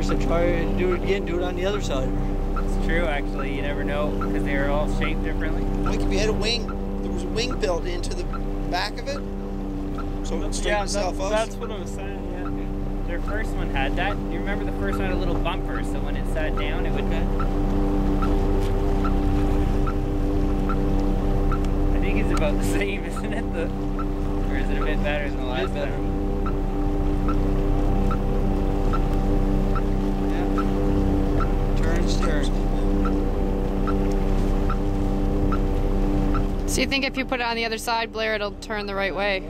there, so try to do it again. Do it on the other side. It's true, actually. You never know because they are all shaped differently. Like if you had a wing, there was a wing built into the back of it, so it would straighten yeah, itself that, out. that's what I was saying. Yeah. Their first one had that. You remember the first one had a little bumper, so when it sat down, it would. I think it's about the same, isn't it? The, or is it a bit better than the last better. So you think if you put it on the other side, Blair, it'll turn the right way?